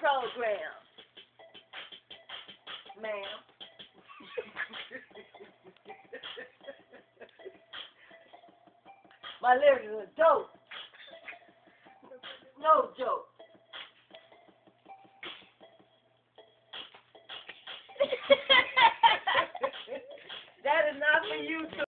program, ma'am. My lyrics are dope. No joke. that is not for you to